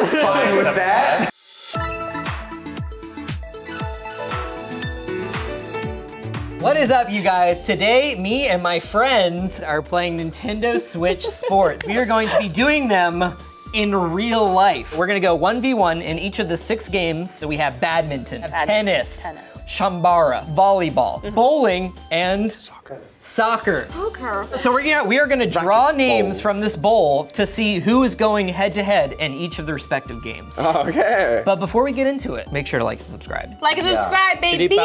Smosh games. I'm fine with that. What is up, you guys? Today, me and my friends are playing Nintendo Switch Sports. We are going to be doing them in real life. We're gonna go 1v1 in each of the six games. So we have badminton, tennis, Tennis. Shambara, volleyball, mm-hmm. bowling, and soccer. Soccer. Soccer. So we're gonna, we are gonna draw names from this bowl to see who is going head to head in each of the respective games. Okay. But before we get into it, make sure to like and subscribe. Like and subscribe, baby. Do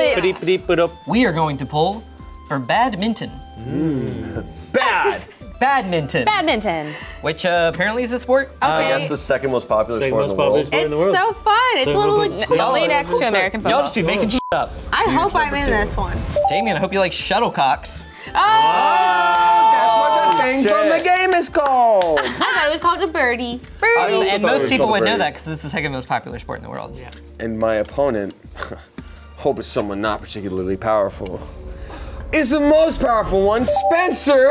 it. We are going to pull for badminton. Hmm. Bad. Badminton. Badminton. Which uh, apparently is a sport. Okay. That's the second most popular Second sport in most the world. popular sport in It's the world. so fun. It's a So little we'll- only next to American football. Y'all just be making shit up. I hope I'm in two. this one. Damien, I hope you like shuttlecocks. Oh! That's what the thing Shit. from the game is called. I thought it was called a birdie. Birdie. and most people called would know that because it's the second most popular sport in the world. Yeah. And my opponent, hope it's someone not particularly powerful, is the most powerful one, Spencer.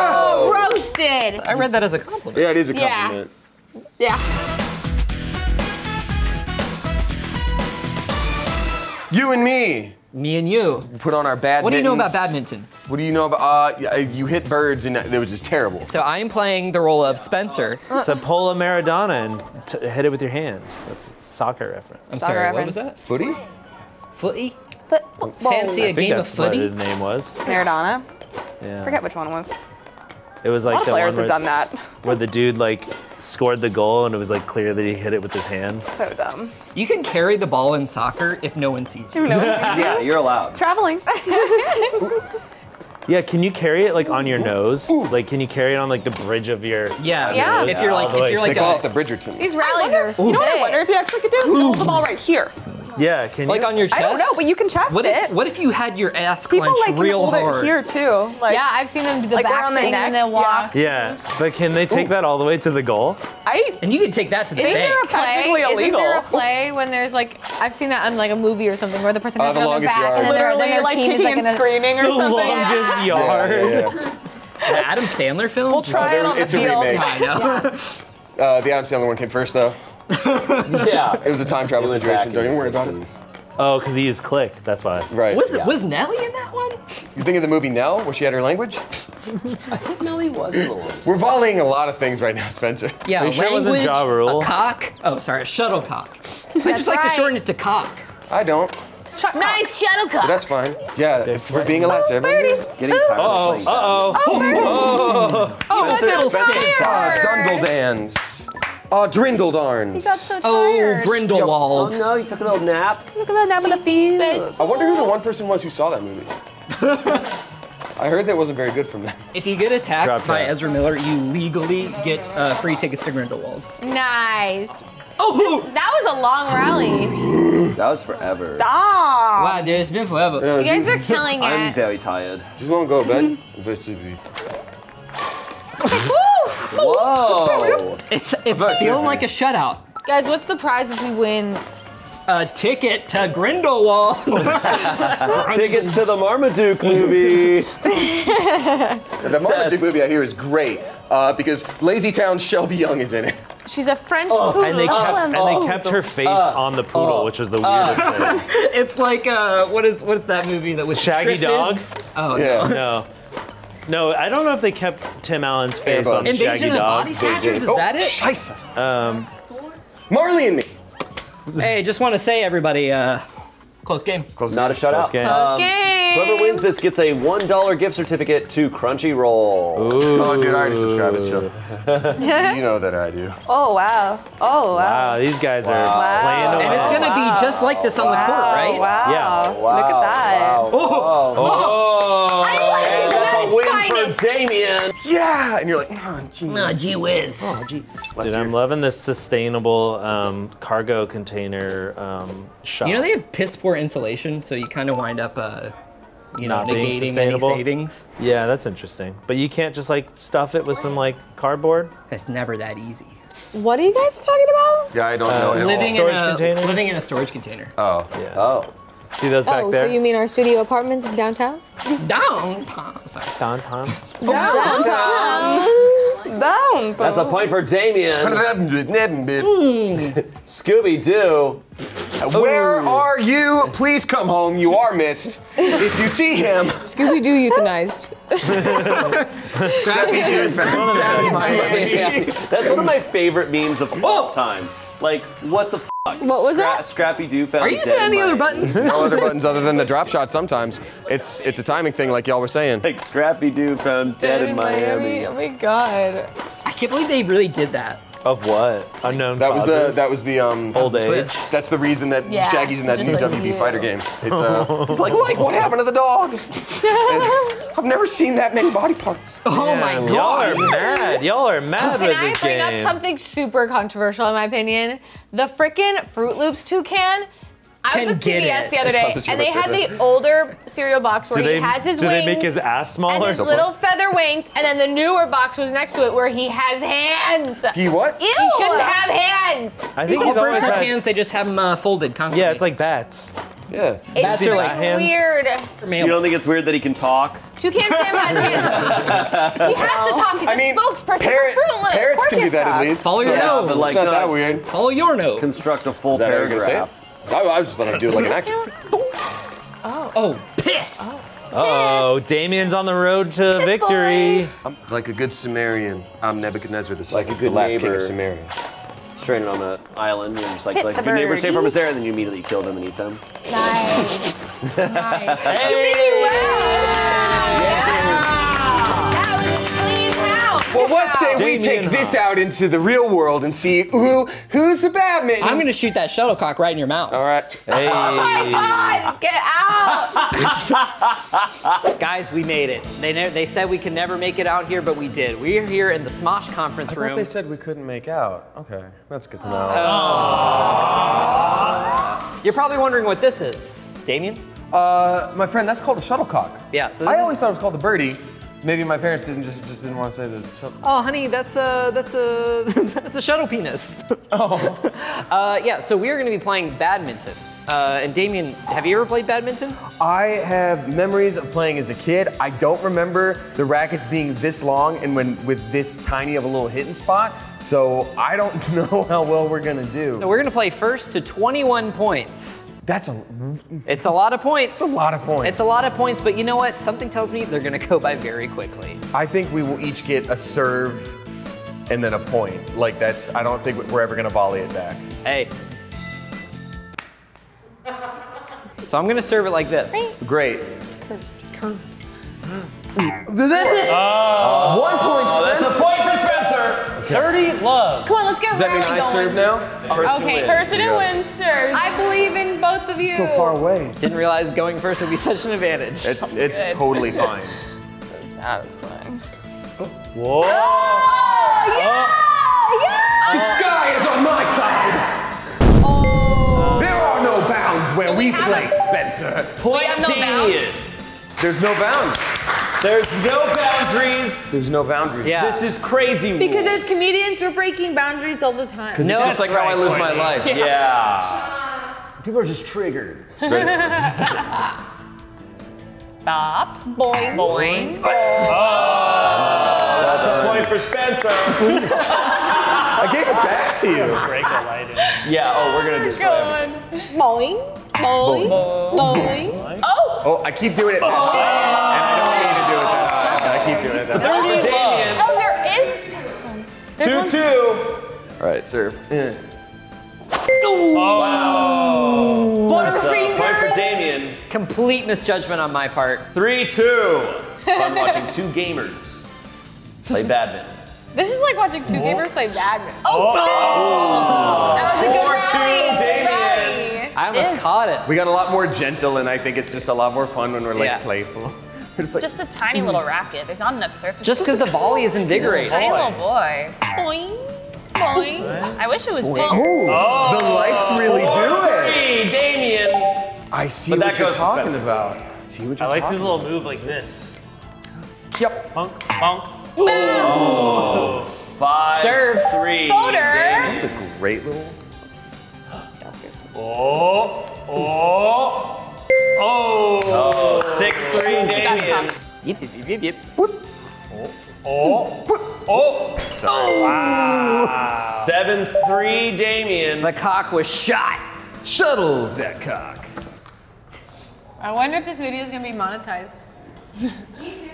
Oh, roasted. I read that as a compliment. Yeah, it is a compliment. Yeah. You and me Me and you. put on our badminton. What do you know about badminton? What do you know about? Uh, you hit birds and it was just terrible. So I am playing the role of Spencer. So pull a Maradona and t- hit it with your hand. That's a soccer reference. I'm Soccer sorry, what was that? Footy? Footy? Foot, football. Fancy a I think game of footy? his name was. Maradona. Yeah. Forget which one it was. It was A like lot of players have done that. where the dude like scored the goal and it was like clear that he hit it with his hand. So dumb. You can carry the ball in soccer if no one sees you. Who knows? Yeah, you're allowed. Traveling. Yeah, can you carry it like on your nose? Like, can you carry it on like the bridge of your? Yeah. Yeah. If you're like, All if you're way like They call it a, the Bridgerton. These rallies are sick. You know what I wonder if you actually could do? Is hold the ball right here. Yeah, can like on your chest. I don't know, but you can chest What it. what if you had your ass People clenched like can real hold hard? it here too. Like, Yeah, I've seen them do the Like back around the thing neck, and then walk. Yeah, but can they take that all the way to the goal? I And you can take that to the Isn't bank. there a play? Technically Isn't illegal. there a play when there's like I've seen that on like a movie or something where the person Uh, has The on their back Yard. and then their, then their like team is kicking like and a screaming or The something. longest Yeah, yard. yeah, yeah. The Adam Sandler film? We'll try there- it on the it's a field. remake. I know. Uh, the Adam Sandler one came first, though. Yeah. It was a time travel It was back situation. Don't even worry about it. 60s. Oh, because he used click. That's why. Right. Was, Yeah. was Nelly in that one? You think of the movie Nell, where she had her language? I think Nelly was a little. We're volleying a lot of things right now, Spencer. Yeah, Are you sure it wasn't language, Ja Rule? a cock. Oh, sorry, a shuttlecock. I just like to shorten it to cock. I don't. nice shuttlecock. That's fine. Yeah, for being a last Getting tired Uh oh. of playing Uh oh. Oh, Spencer, Fiddlesticks. uh, Dundledans. Uh, Drindledarns. got so Oh, tired. Oh Grindelwald. no, you took a little nap. Look at that nap in the field. I wonder who the one person was who saw that movie. I heard that wasn't very good from them. If you get attacked Drop by that. Ezra Miller, you legally get uh, free tickets to Grindelwald. Nice. Oh, That was a long rally. That was forever. Ah. wow, dude, it's been forever. You guys are killing it. I'm very tired. Just want to go to bed. Basically. Whoa! It's it's feeling like a shutout. Guys, what's the prize if we win? A ticket to Grindelwald. Tickets to the Marmaduke movie. The Marmaduke movie I hear is great uh, because Lazy Town Shelby Young is in it. She's a French Oh, poodle. And they kept and Oh, they kept her face on the poodle, which was the weirdest thing. it's like uh, what is what's that movie that was Shaggy Triffids? Dog? Oh Yeah. No. No, I don't know if they kept Tim Allen's face Airbud. on the Invasion Shaggy of the Dog. Body Snatchers. Is Oh, that it? Scheisse. Um, Marley and me. Hey, just want to say, everybody, uh, close game. Not a shutout. game. Um, game. Whoever wins this gets a $1 gift certificate to Crunchyroll. Oh, dude, I already subscribed. It's chill. you know that I do. Oh wow. Oh wow. Wow, these guys are Wow. playing to And it's gonna be just like this on the court, right? Oh wow. Yeah. Wow. Look at that. Wow. Oh. Oh. I like to see the That's a man's win finest. for Damien. Yeah, and you're like, oh, gee. Ah, gee whiz. Dude, I'm loving this sustainable um, cargo container um, shop. You know they have piss poor insulation, so you kind of wind up, uh, you know, Not being negating any sustainable? savings. yeah, that's interesting. But you can't just like stuff it with some like cardboard. It's never that easy. What are you guys talking about? Yeah, I don't know. at all. Living Storage in a living in a storage container. Oh. Yeah. Oh. See those back Oh, there? so you mean our studio apartments in downtown? Downtown. Sorry. Downtown. Downtown. down. That's a point for Damien. Scooby Doo. Where are you? Please come home. You are missed. If you see him, Scooby Doo euthanized. Scooby Doo. That's one of my favorite memes of all time. Like, what the fuck? What was that? Scrappy Doo found Dead. Are you dead using any other buttons? no other buttons other than the drop shot. Sometimes it's it's a timing thing, like y'all were saying. Like Scrappy Doo found dead, in Miami. Oh my god. I can't believe they really did that. Of what? Unknown That was the that was the um. old age. twist. That's the reason that Yeah, Shaggy's in that just new like WB you. fighter game. It's uh, it's like, like what happened to the dog? And I've never seen that many body parts. Oh my god. Y'all are mad. Y'all are mad Can with I this bring up something super controversial in my opinion? The frickin' Froot Loops toucan. I was at get CVS the other day, thought that you and they had the older cereal box where do he they, has his do wings they make his ass and smaller? his little feather wings, and then the newer box was next to it where he has hands. He what? Ew. He shouldn't have hands. I think All he's always had. hands, they just have them uh, folded constantly. Yeah, it's like bats. Yeah. It's Bats are like freaking hands. weird. You don't think it's weird that he can talk? Toucan Sam has hands. he has to talk. He's I a mean, spokesperson parrot- for Froot Loops. parrots can do that to at least. Follow your so- nose. but like It's not that weird. Follow your nose. Construct a full that how you're gonna say it? paragraph. I, I was just gonna do it like an act. Oh, Oh, piss. Oh, oh Damien's on the road to victory. I'm like a good Sumerian. I'm Nebuchadnezzar the second, Like a second, good the last king of Samaria. Stranded on an island, and just like, Hit like the good neighbors stay from us there, and then you immediately kill them and eat them. Nice. nice. Hey! That house. Well, what say we Damien take this out into the real world and see who who's the badminton? I'm gonna shoot that shuttlecock right in your mouth. All right. Hey. God, get out! Guys, we made it. They ne- they said we could never make it out here, but we did. We're here in the Smosh conference I room. thought they said we couldn't make out. Okay, that's good to know. You're probably wondering what this is. Damien? Uh, my friend, that's called a shuttlecock. Yeah, so I this- always thought it was called the birdie. Maybe my parents didn't just just didn't want to say the shuttle. Oh, honey, that's a that's a that's a shuttle penis. Oh. uh, yeah. So we are going to be playing badminton. Uh, and Damien, have you ever played badminton? I have memories of playing as a kid. I don't remember the rackets being this long and when with this tiny of a little hitting spot. So I don't know how well we're gonna do. So we're going to play first to 21 points. That's a It's a lot of points. It's a lot of points. It's a lot of points, but you know what? Something tells me they're going to go by very quickly. I think we will each get a serve and then a point. Like that's I don't think we're ever gonna volley it back. Hey. So I'm going to serve it like this. Great. Uh, One point, Spence. point for Spencer. 30 love. Come on, let's get Does that mean rally I serve going. now? Okay, Person who wins serves. I believe in both of you. So far away. Didn't realize going first would be such an advantage. It's it's totally fine. So satisfying. Whoa. Oh, yeah! Oh. Yeah! The sky is on my side. Oh. There are no bounds where we, have play, a- Spencer. We have no bounds. There's no bounds. There's no boundaries. There's no boundaries. yeah. This is crazy. Because rules. as comedians, we're breaking boundaries all the time. no, It's just like how I live my life. Yeah. People are just triggered. Stop. Boing. Boing. Oh. That's a point for Spencer. I gave it back to you. Break the light in. Yeah, oh, we're gonna oh destroy it. Boing. Boing. Boing. Oh! Oh, I keep doing it. And keep doing it that hard. 30 Damien. Oh, there is a stop one. There's 2 one- 2. All right, serve. Point for Butterfingers. Damien. complete misjudgment on my part. 3 2. I'm watching two gamers play badminton. This is like watching two gamers play badminton. Oh! oh that was a good Four, rally. two, Good Damien. rally. I almost caught it. We got a lot more gentle, and I think it's just a lot more fun when we're like Yeah. playful. We're just like, Just a tiny little racket. There's not enough surface. Just because the volley is invigorating. Tiny little boy. Boing. Boing. I wish it was big. oh, the lights really do it. Three, Damien. I see But that what you're talking about. See what you're I like talking his little about. move like this. Yep. Punk, punk. Oh. Five, Serve. three. Spoder. Damien. It's a great little. Oh, oh, Oh. oh. Six, three, oh. Damien. Yip, yip, yip, yip, yip. Oh, Oh! oh. Seven three, Damien. The cock was shot. Shuttle that cock. I wonder if this video is gonna be monetized. Me too.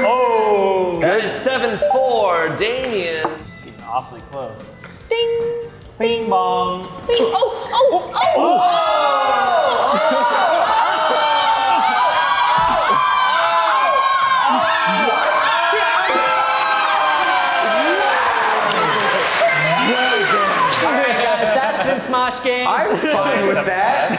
Oh! That is seven four, Damien. Awfully close. Ding, Bing bong. ding. Oh, oh, oh! Guys, that's been Smosh Games. I'm fine with that.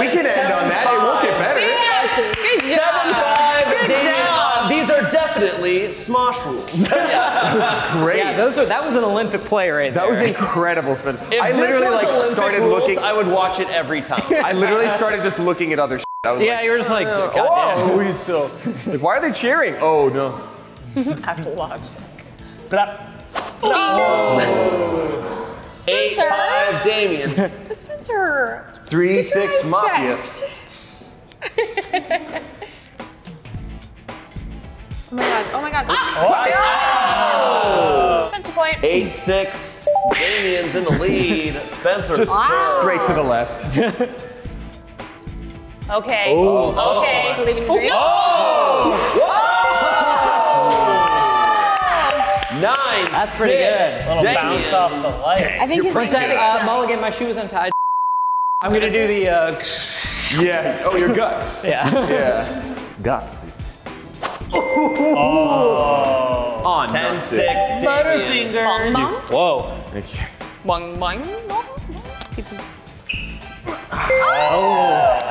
we can end on that. It won't get better. Yes, good Seven five. Good Damien. job. Uh, these are definitely Smosh rules. That was great. yeah, those are, that was an Olympic play right there. that was incredible, Spencer. If I literally like Olympic started rules, looking. I would watch it every time. I literally started just looking at other. Shit. I was Yeah, like, you were just like, God oh, he's so. It's like, why are they cheering? Oh no. I have to watch. Eight Spencer. five, Damien. Spencer. Three six Guys mafia. oh my god, oh my god. Ah! Spencer point. Eight six, Damien's in the lead. Spencer. Just third. straight to the left. Okay. Oh. Okay. Believe in your dreams. Nine. That's pretty six, good. Little Damien. bounce off the light. I think his name's Pretend, six uh, now. Mulligan, my shoe is untied. I'm gonna do the, uh, Yeah. Oh, your guts. yeah. Yeah. Guts. On. Ten six, Damien. Butterfingers. Bong, Whoa. bong, bong, bong.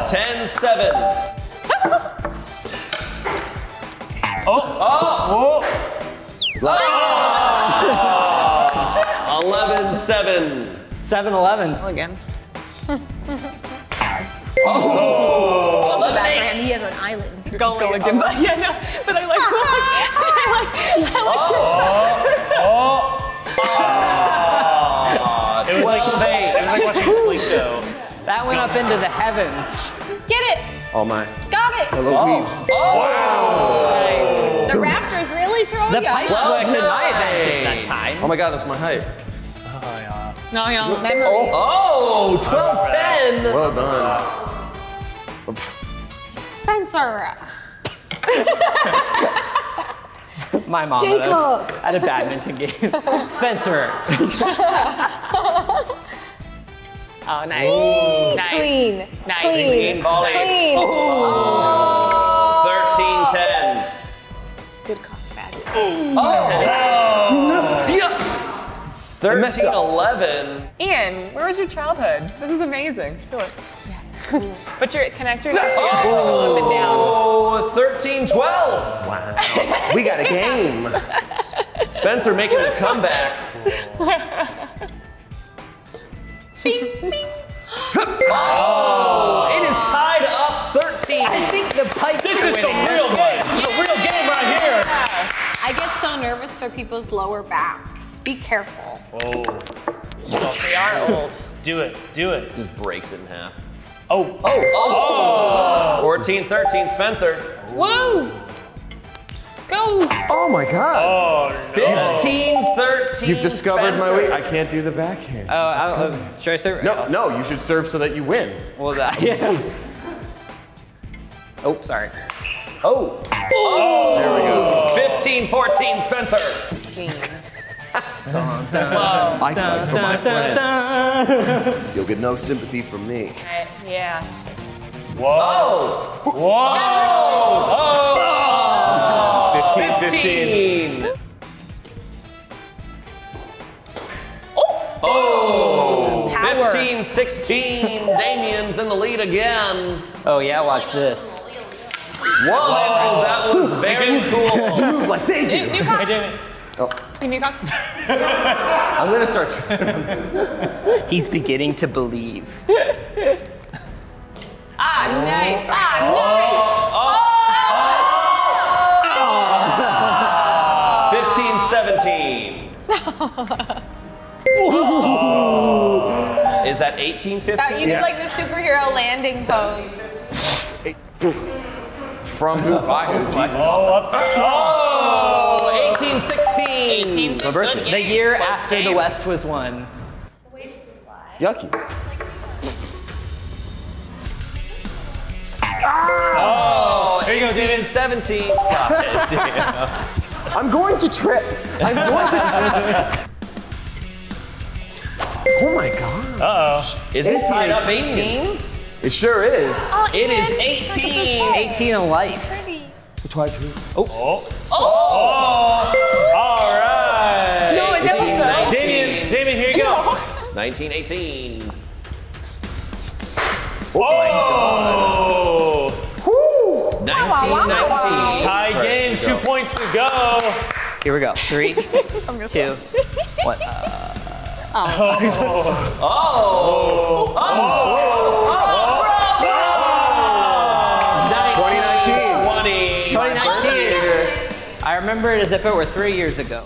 Ten seven. Oh. Eleven seven. 7-Eleven. Again. Feel bad for him. He has an island. Go, Go like, again. Yeah, no, but I like, I like, I like oh. your oh. It was like Twelve eight. It was like watching Plinko. That went up into the heavens. Get it. All mine. Got it. Hello, oh. Weeds. The rafters really throw The you. pipes Well worked to my done. advantage that time. Oh my God, that's my height. Oh yeah. No, yeah, no. Memories. Oh, oh 12 10. Well done. Spencer. My mom Jacob. at a, badminton game. Spencer. Oh, nice. Nice. Clean. Nice. Clean. Clean volley. Clean. 13 Oh. bad. 13 11. Ian, where was your childhood? This is amazing. Feel it. But your connector needs to go up and down. Oh, 13 12. We got a game. Spencer making the comeback. Oh, it is tied up 13. I think the pipes This is some winning. real game. This is a real game right here. I get so nervous for people's lower backs. Be careful. Whoa. We are old. Do it. Do it. Just breaks it in half. Oh. Oh, oh. 14 13, Spencer. Woo! Go! Oh my God. Oh no. 15 13. You've discovered my Spencer. way. I can't do the backhand. Oh, I, uh, should I serve? no, no, you should serve so that you win. Well, that, yeah. Oh, sorry. Oh. Oh. There we go. 15 14, Spencer. I fight for my friends. You'll get no sympathy from me. Alright, yeah. Oh. Whoa. 15, 15. 15. Oh. oh. Power. 15 16. Damien's in the lead again. Oh yeah, watch this. Whoa, that was very cool. Move like they do. New cock. Hey, Damien. New cock. I'm gonna start. He's beginning to believe. Ah, nice. Ah, 15 17. Is that 18 That, 15? you did like the superhero landing pose. From who? By who? Jesus. Oh, up. Oh. Oh, 18 16. 18. My birthday. The year Close after the. West was won. Yucky. Oh, oh, there you go, David. 17. I'm going to trip. I'm going to trip. Oh my god. Uh-oh. Is it tied up 18? It sure is. It is 18. 18 in life. Try to. All right. No, it never fell. Damien, Damien, here you go. 1918. Oh! 1919. Tie game, two points to go. Here we go. Three, two, one. Uh, oh. 2019. 2019. I remember it as if it were three years ago.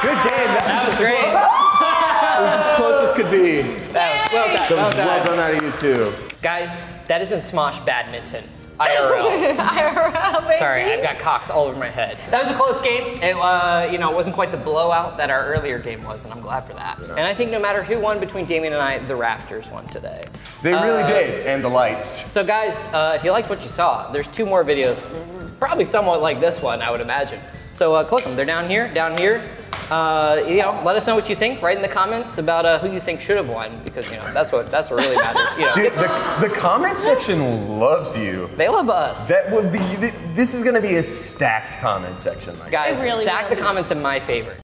Good game. That That was great. was as close as could be. That was well done. That was well done. done out of you too. Guys, that isn't Smosh badminton. IRL. IRL, baby. Sorry, I've got cocks all over my head. That was a close game. It, uh, you know, it wasn't quite the blowout that our earlier game was, and I'm glad for that. And I think no matter who won between Damien and I, the Raptors won today. They really Uh, did. And the lights. So guys, uh, if you liked what you saw, there's two more videos, probably somewhat like this one, I would imagine. So uh, click them. They're down here, down here. Uh, you know, let us know what you think. Write in the comments about uh, who you think should have won, because you know that's what that's what really matters. You know, Dude, the, the comment section loves you. they love us. That would be. This is gonna be a stacked comment section. Like. Guys, really stack will the be. comments in my favor.